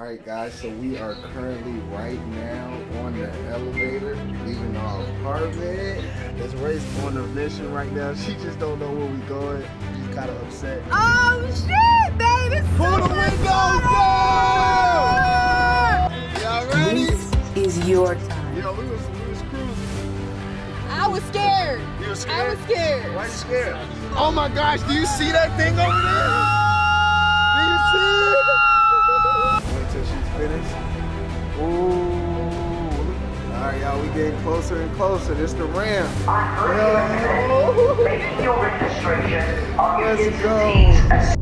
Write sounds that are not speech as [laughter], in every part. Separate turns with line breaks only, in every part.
All right, guys, so we are currently right now on the elevator, leaving our apartment. Desiree's on a mission right now. She just don't know where we going. She's kind of upset.
Oh shit, baby!
Pull the windows down! Y'all ready?
This is your time.
Yo, we was, we was cruising.
I was scared.
You was
I was scared.
Why you scared? Oh my gosh, do you see that thing over there? Wait till she's finished. Ooh. All right, y'all, we getting closer and closer. This the ramp.
Make your registration on your
Let's go.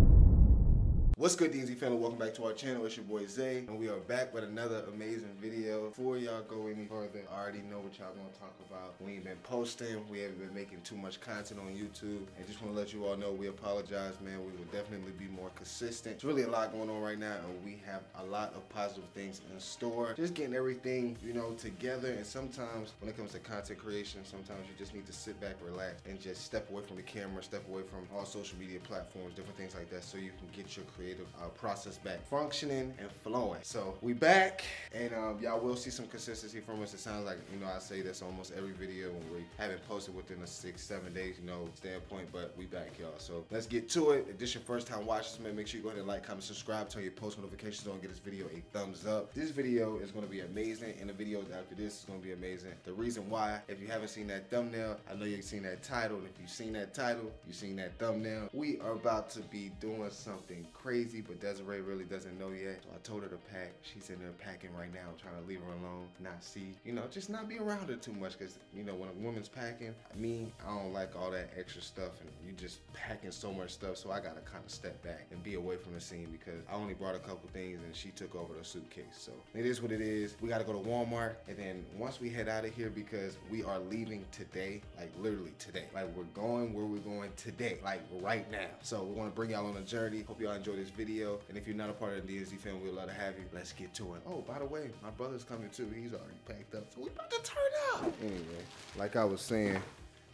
What's good, DZ family? Welcome back to our channel. It's your boy Zay, and we are back with another amazing video. Before y'all go any further, I already know what y'all gonna talk about. We ain't been posting, we haven't been making too much content on YouTube, and just wanna let you all know we apologize, man. We will definitely be more consistent. It's really a lot going on right now, and we have a lot of positive things in store. Just getting everything, you know, together, and sometimes when it comes to content creation, sometimes you just need to sit back, relax, and just step away from the camera, step away from all social media platforms, different things like that, so you can get your creative uh, process back functioning and flowing. So we back, and um, y'all will see some consistency from us. It sounds like you know I say this almost every video when we haven't posted within a six, seven days, you know, standpoint. But we back, y'all. So let's get to it. If this your first time watching this, man, make sure you go ahead and like, comment, subscribe, turn your post notifications on, get this video a thumbs up. This video is going to be amazing, and the videos after this is going to be amazing. The reason why, if you haven't seen that thumbnail, I know you've seen that title. And if you've seen that title, you've seen that thumbnail. We are about to be doing something crazy, but Desiree really doesn't know yet. So I told her to pack. She's in there packing right now. I'm trying to leave her alone, not see, you know, just not be around her too much. Cause you know, when a woman's packing, me, I don't like all that extra stuff, and you just packing so much stuff. So I gotta kind of step back and be away from the scene because I only brought a couple things, and she took over the suitcase. So it is what it is. We gotta go to Walmart, and then once we head out of here, because we are leaving today, like literally today, like we're going where we're going today, like right now. So we want to bring y'all on a journey. Hope y'all enjoy this video, and if you're not a part of the D&Z family, we'd love to have you. Let's get to it. Oh, by the way, my brother's coming too. He's already packed up, so we about to turn up. Anyway, like I was saying,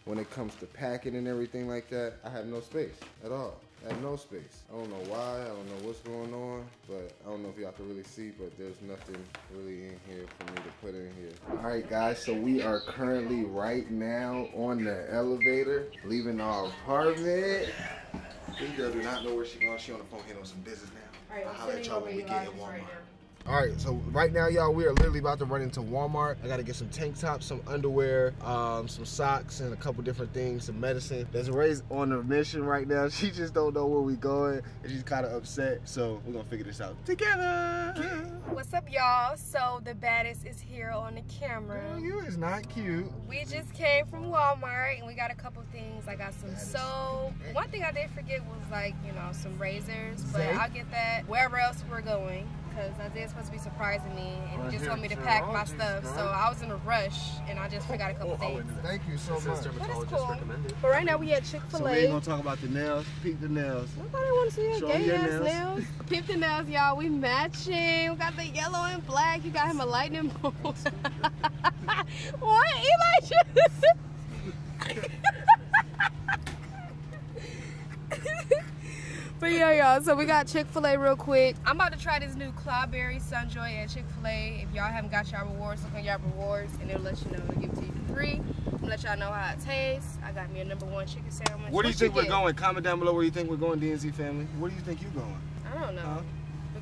when it comes to packing and everything like that, I have no space at all. I have no space. I don't know why. I don't know what's going on, but I don't know if y'all can really see, but there's nothing really in here for me to put in here. All right, guys, so we are currently right now on the elevator, leaving our apartment. This girl do not know where she going. She on the phone handling some business now. I'll holler at y'all when we get in Walmart. All right, so right now, y'all, we are literally about to run into Walmart. I gotta get some tank tops, some underwear, um, some socks, and a couple different things, some medicine. Desiree's on a mission right now. [laughs] She just don't know where we going, and she's kind of upset. So we're gonna figure this out together.
What's up, y'all? So the baddest is here on the camera.
Girl, you is not cute.
We just came from Walmart and we got a couple things. I got some soap. One thing I did forget was like, you know, some razors, but. I'll get that wherever else we're going. Because Isaiah's supposed to be surprising me and he just
here,
told me to pack
Oh,
my stuff. So I was in a rush and I just forgot a couple oh, things.
Thank you so much.
But it's cool. But right now we at Chick Fil A.
So
fil
we ain't gonna talk about the nails. Peep the nails.
Nobody want to see your
Show
gay
your
ass
nails.
nails. [laughs] Peep the nails, y'all. We matching. We got the yellow and black. You got him a lightning [laughs] bolt. [laughs] what, Elijah? But yeah, y'all. So we got Chick Fil A real quick. I'm about to try this new Cloudberry Sunjoy at Chick Fil A. If y'all haven't got y'all rewards, look on y'all rewards, and it'll let you know. It'll give it to you for free. I'm let y'all know how it tastes. I got me a number one chicken sandwich.
Where do you
What
think we're
get?
going? Comment down below where you think we're going, D&Z family. Where do you think you're going?
I don't know.
Huh?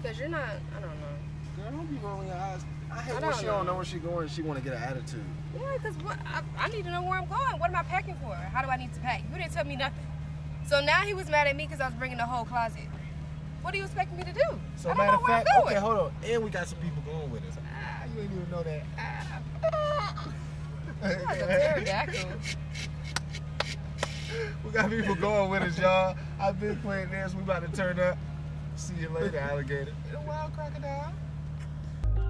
Because you're not, I don't know.
Girl, don't be rolling your eyes. I hate
I
when she
know.
don't know where she going. She want to get an attitude.
Yeah, because what I, I need to know where I'm going. What am I packing for? How do I need to pack? You didn't tell me nothing. So now he was mad at me because I was bringing the whole closet. What do you expect me to do?
So
I don't
matter
know
of
where
fact,
I'm going.
okay, hold on. And we got some people going with us. Ah, you ain't even know that.
You're like a
Ah.
pterodactyl. [laughs]
we got people going with us, y'all. I've been playing this. We about to turn up. See you later, alligator. [laughs] Wild crocodile.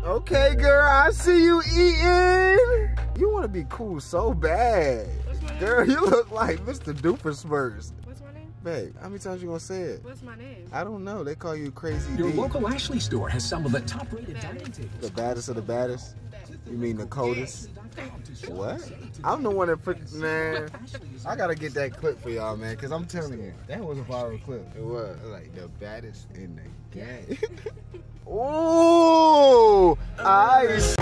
Okay, girl, I see you eating. You want to be cool so bad.
What's my name?
Girl, you look like Mr. Doofenshmirtz.
What's my name?
Babe, how many times you gonna say it?
What's my name?
I don't know. They call you Crazy
Your
D.
local Ashley store has some of the top-rated dining tables.
The baddest of the baddest? You mean the coldest? what? I'm the one that put, man. I gotta get that clip for y'all, man, because I'm telling you, that was a viral clip. It was. Like, the baddest in the game. [laughs] Ooh! Ice!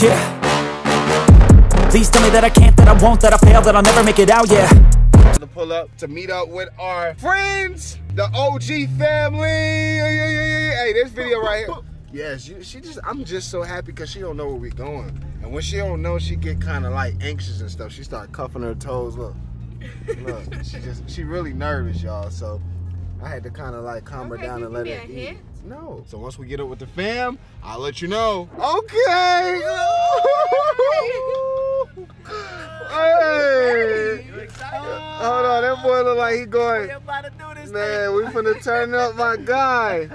Yeah! Please tell me that I can't, that I won't, that I fail, that I'll never make it out, yeah.
to pull up to meet up with our friends, the OG family. Hey, this video right here. Yes, you, she just. I'm just so happy because she don't know where we going, and when she don't know, she get kind of like anxious and stuff. She start cuffing her toes. Look, look. she just. She really nervous, y'all. So I had to kind of like calm her down and let her
me a
eat.
hint?
No. So once we get up with the fam, I'll let you know. Okay. Hey. Hold on, that boy look like he going. Man, we finna turn up my guy.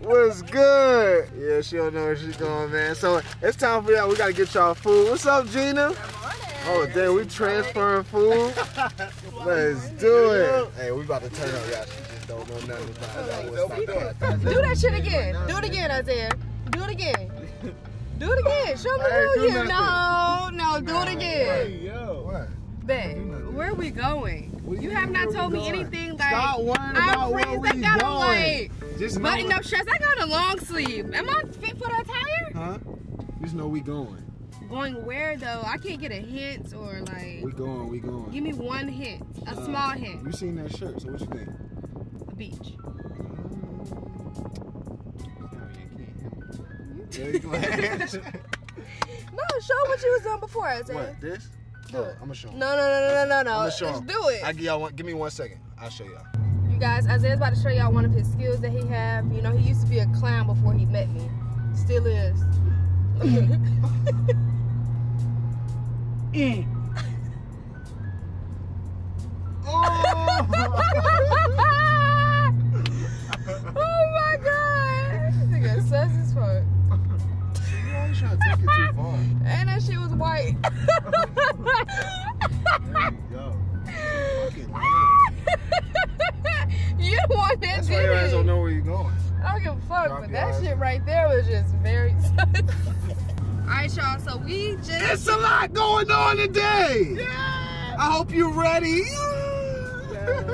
What's good? Yeah, she don't know where she's going, man. So it's time for y'all. We gotta get y'all food. What's up, Gina? Oh, damn, we transferring food. [laughs] Let's do it. Hey, we about to turn up, y'all. She just don't know nothing about it.
Do that shit again. Do it again, Isaiah. Do it again. Do it again. Show me who you. No, no, do it again.
Hey, yo. What?
Babe, where are we going?
What
You have not told me
going?
anything like
Stop worrying
I'm
about where
friends. I got
going.
like
Just
button up shirts. I got a long sleeve. Am I fit for the attire?
Huh? Just know we going.
Going where though? I can't get a hint or like.
We going, we going.
Give me one hint, a
Uh,
small hint.
You seen that shirt, so what you think?
A beach.
There you. [laughs]
No, show what you was doing before, Isaiah.
what, this? Oh, I'm gonna show him.
No, no, no, no, no, no,
I'm
no.
gonna show
Let's
him.
do it.
I give y'all one, give me one second. I'll show y'all.
You guys, Isaiah's about to show y'all one of his skills that he have. You know, he used to be a clown before he met me. Still is. [laughs]
Eh. [laughs]
oh that shit was white.
There [laughs] you go.
You the one that
That's
did
why your ass
it.
don't know where you're going.
I don't give a fuck,
Drop
but that shit right there was just very [laughs] Alright y'all, so we just
It's a lot going on today. I hope you're ready.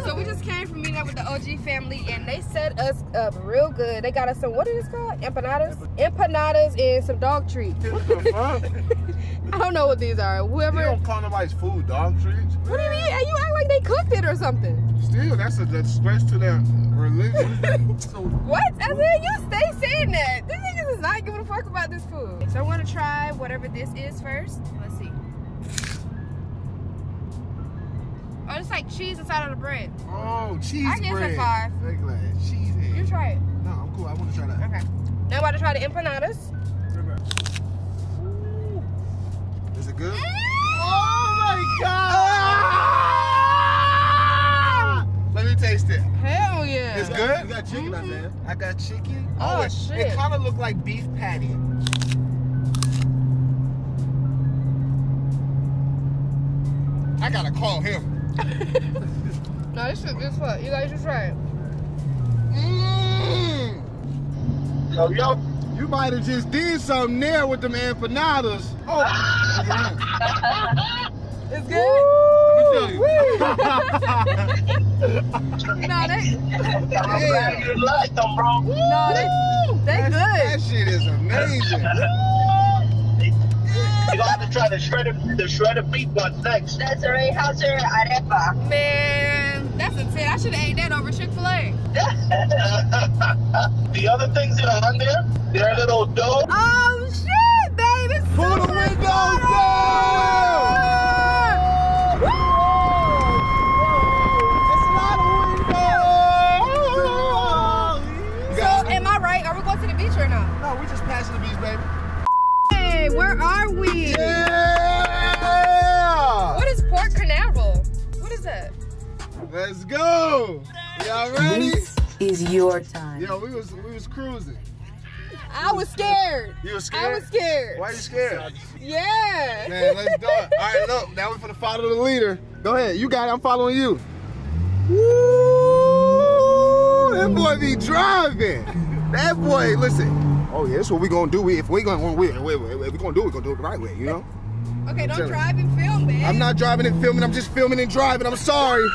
so we just came from meeting up with the OG family and they set us up real good. They got us some what is this called? Empanadas? Empanadas and some dog treats. [laughs]
What the fuck?
I don't know what these are.
You
Whoever
don't call nobody's food dog treats.
What do you mean? Hey, You act like they cooked it or something.
Still, that's a disgrace to their religion. [laughs] so,
What? I said you stay saying that. These niggas is not giving a fuck about this food. So I'm gonna try whatever this is first. Let's see. Oh, it's like cheese inside of the bread.
oh, cheese
I guess a
bread.
five.
Regular cheese
You try it.
No, I'm cool. I want to try that.
Okay. Now I'm about to try the empanadas.
Good? [laughs]
Oh
my god! Let me taste it.
Hell yeah.
It's good. You got chicken, mm
Mhm.
I got chicken.
Oh,
it,
shit.
It kind of looked like beef patty. I gotta call him. [laughs]
No, this shit good fuck. You guys just try it.
Mm. Yo, yo. You might have just did something there with them empanadas. [laughs] Oh.
It's good? no, [laughs] they,
Yeah.
You like them, bro.
no, they, they good.
That shit is amazing.
You gonna have to try the shredded, the shredded beef one next. That's a Ray Hauser arepa.
Man, that's a 10. I should have ate that over Chick-fil-A. [laughs]
the other things that are on there, they're little dough.
Oh, shit, baby.
Pull the
so
windows down.
Woo!
It's a lot of windows. You
So,
got-
am I right? Are we going to the beach or not?
No, we just passing the beach, baby.
Hey, where are we?
Yeah!
What is Port Canaveral? What is that?
Let's go. Y'all ready?
This is your time.
Yo, we was we was cruising.
I was scared.
You was scared?
I was scared.
Why are you scared?
Yeah.
Man, let's do it. All right, look. Now we finna follow the leader. Go ahead. You got it. I'm following you. Woo! That boy be driving. That boy, listen. Oh yeah, that's what we gonna do. We if we gonna we, we, we, we gonna do it, we're gonna do it the right way, you know.
Okay, don't drive and film, man.
I'm not driving and filming. I'm just filming and driving. I'm sorry.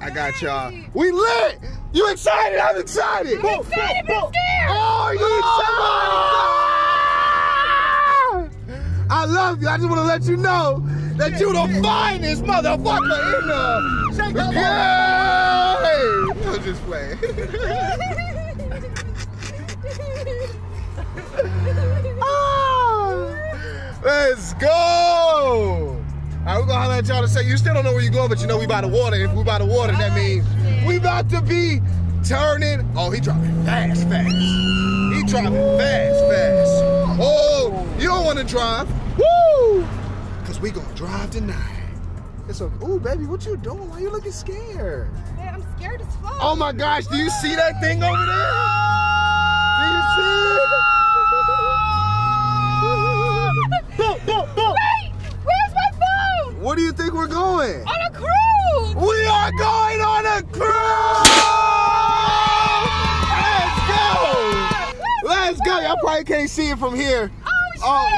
I got y'all. We lit. You excited? I'm excited.
I'm excited but scared.
Oh, you excited? I love you. I just want to let you know that you the finest motherfucker in the. Shake up. Yay! I'm just playing. [laughs] Ah, Let's go! All right, we're gonna holler at y'all to say you still don't know where you going, but you know we by the water. If we by the water, that means we about to be turning. Oh, he driving fast, fast. He driving fast, fast. Oh, you don't want to drive? Woo! Cause we gonna drive tonight. It's okay. Ooh, baby, what you doing? Why you looking scared?
Hey, I'm scared as fuck.
Oh my gosh, do you see that thing over there? Do you see it? [laughs]
Wait, where's my phone?
Where do you think we're going?
On a cruise.
We are going on a cruise! Probably can't see it from here.
Oh, shit.
Oh,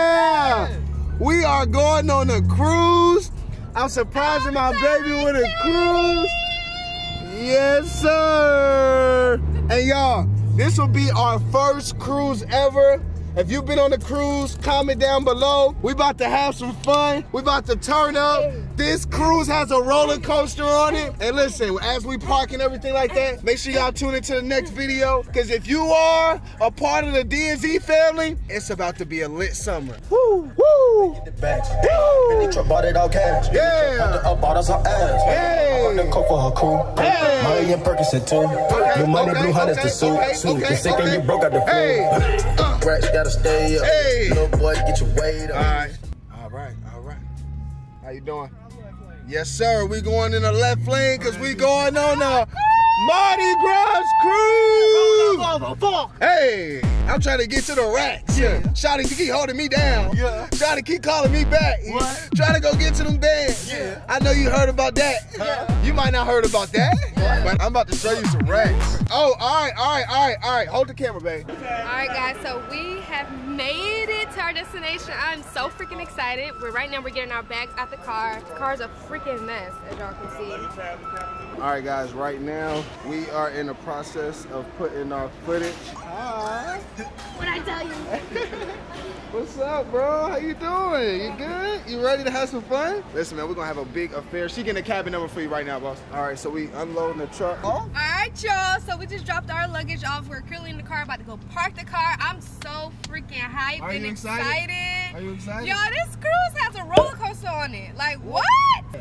yeah! We are going on a cruise. I'm surprising my baby with a cruise. Yes, sir. And y'all, this will be our first cruise ever. If you've been on a cruise, comment down below. We about to have some fun. We about to turn up. This cruise has a roller coaster on it. And listen, as we park and everything like that, make sure y'all tune into the next video. Because if you are a part of the DNZ family, it's about to be a lit summer. Woo, woo.
Get the Bags.
Woo.
Billy truck bought it all cash.
Yeah.
Up bought us some ass.
Hey.
I bought the coke for her crew.
Hey.
Molly and Percocet too.
Okay,
New money,
okay,
blue hunters
okay,
to suit.
okay,
suit.
okay,
you sick
okay.
and you broke out the flu.
Hey.
Rats gotta stay up.
Hey.
Little boy, get your weight
All
up.
right. All right. All right. How you doing? Yes, sir. We going in the left lane because we going on a Mardi Gras cruise. Hey, I'm trying to get to the racks. Yeah. Shotty, you keep holding me down.
Yeah.
Shotty keep calling me back.
What?
Trying to go get to them bands.
Yeah.
I know you heard about that.
Huh?
You might not heard about that, [laughs] but I'm about to show you some racks. Oh, all right, all right, all right, all right. Hold the camera, babe.
All right, guys. So we have made it to our destination. I'm so freaking excited. We're right now. We're getting our bags out the car. The car's a freaking mess, as y'all can see.
All right, guys, right now we are in the process of putting our footage. Hi.
What I tell you? [laughs]
What's up, bro? How you doing? You good? You ready to have some fun? Listen, man, we're gonna have a big affair. She getting a cabin number for you right now, boss. All right, so we unloading the truck. Oh,
All right, y'all. So we just dropped our luggage off. We're currently in the car, about to go park the car. I'm so freaking hyped
Are
and
you excited?
excited.
Are you excited?
Y'all, this cruise has a roller coaster on it. Like what?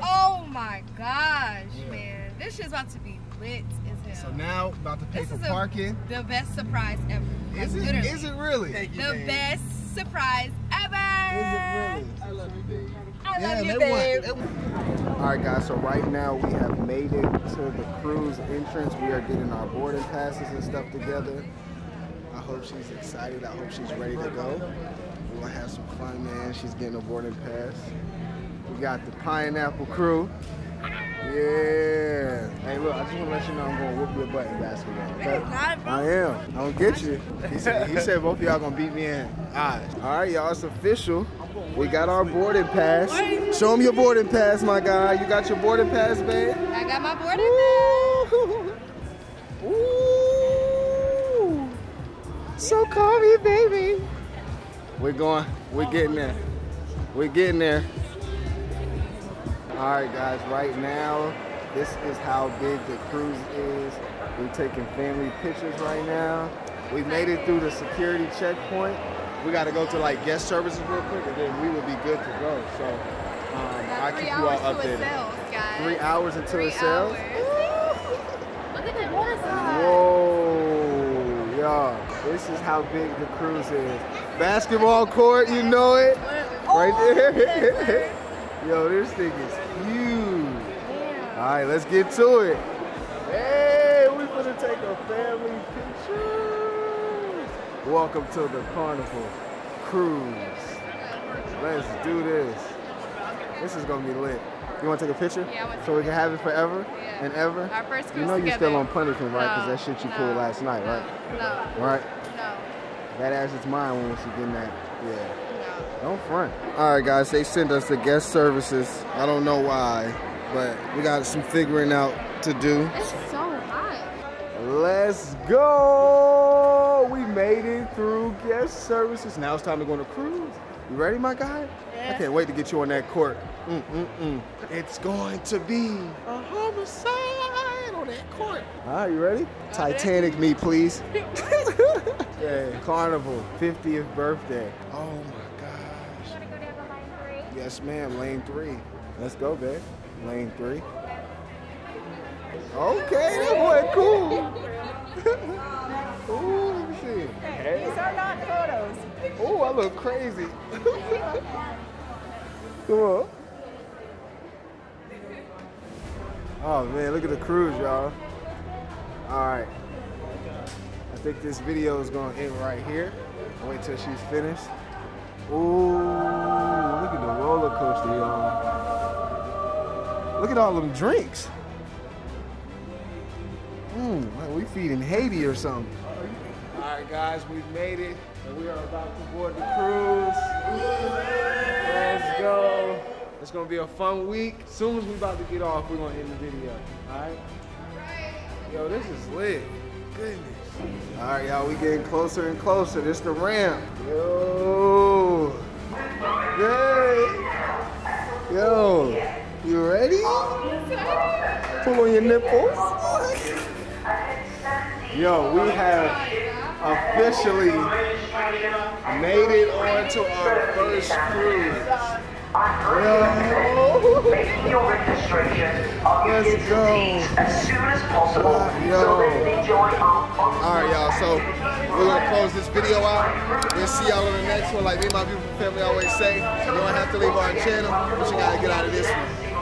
Oh my gosh, man. This shit's about to be lit as hell.
so now about to pay
This
for
is a-
parking.
the best surprise ever. Like,
Is it?
literally.
Is it really?
the best surprise ever.
Is it really? I love you, babe.
I love you, babe.
want- All right, guys. So right now we have made it to the cruise entrance. We are getting our boarding passes and stuff together. I hope she's excited. I hope she's ready to go. We're gonna have some fun, man. She's getting a boarding pass. We got the pineapple crew. Yeah. Hey, look, I just want to let you know I'm going to whoop your butt in basketball. Okay? I am. I'm going to get you. He said, he said both of y'all going to beat me in. All right. All right, y'all. It's official. We got our boarding pass. Show them your boarding pass, my guy. You got your boarding pass, babe?
I got my boarding
Ooh. Ooh. So call me, baby. We're going. We're getting there. We're getting there. All right, guys. Right now, this is how big the cruise is. We're taking family pictures right now. We made it through the security checkpoint. We got to go to like guest services real quick, and then we will be good to go. So um, I'll keep you all updated.
it sells, guys.
Three hours until
Three
it sells.
hours. Look at the water.
Whoa, y'all. This is how big the cruise is. Basketball court, you know it. Right there. Yo, this thing is huge. All right, let's get to it. Hey, we're gonna take a family picture. Welcome to the Carnival Cruise. Let's do this. This is gonna be lit. You wanna take a picture?
Yeah,
So we can have it forever
Yeah.
and ever?
Our first
You know you're
together.
still on punishment, right? Because
No,
that shit you
no,
pulled last night, right?
No,
Right?
no,
That ass is mine when she getting that. Yeah. Don't front. All right, guys, they sent us the guest services. I don't know why, but we got some figuring out to do.
It's so hot.
Let's go. We made it through guest services. Now it's time to go on a cruise. You ready, my guy? Yeah. I can't wait to get you on that court. Mm-mm-mm. It's going to be a homicide on that court. All right, you ready? Oh, Titanic me, please. [laughs] yeah, Carnival, 50th birthday. Oh my gosh. Yes, ma'am. Lane three. Let's go, babe. Lane three. Okay, that boy cool. [laughs] [laughs] Ooh, let me see.
These are not photos.
Ooh, I look crazy. [laughs] Come on. Oh man, look at the cruise, y'all. All right. Think this video is gonna end right here. Wait till she's finished. Ooh, look at the roller coaster, y'all. Look at all them drinks. Mmm, like we feeding Haiti or something. All right, guys, we've made it, and we are about to board the cruise. Let's go. It's gonna be a fun week. As soon as we're about to get off, we're gonna end the video. All right? Yo, this is lit. Goodness. All right, y'all, we getting closer and closer. This the ramp. Yo. Hey. Yo. You ready? Pull on your nipples. Yo, we have officially made it onto our first cruise.
Your as soon as possible so enjoy our
All right, y'all. So we're gonna close this video out. We'll see y'all on the next one. Like me and my beautiful family always say, you don't have to leave our channel, but you gotta get out of this one.